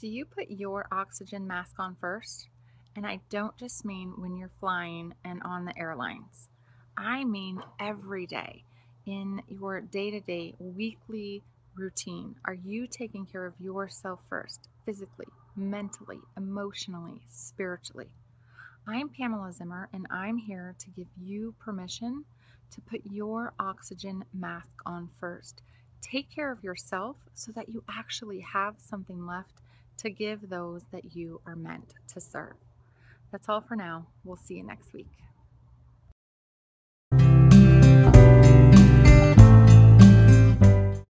Do you put your oxygen mask on first? And I don't just mean when you're flying and on the airlines. I mean every day in your day to day, weekly routine. Are you taking care of yourself first, physically, mentally, emotionally, spiritually? I'm Pamela Zimmer, and I'm here to give you permission to put your oxygen mask on first. Take care of yourself so that you actually have something left to give those that you are meant to serve. That's all for now. We'll see you next week.